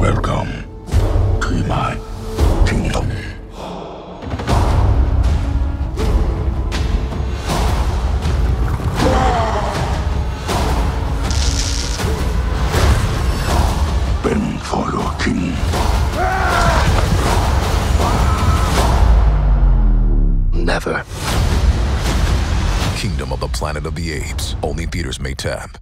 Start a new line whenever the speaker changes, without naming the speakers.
Welcome to my kingdom. Bend for your king.
Never.
Kingdom of the Planet of the Apes. Only theaters may tap.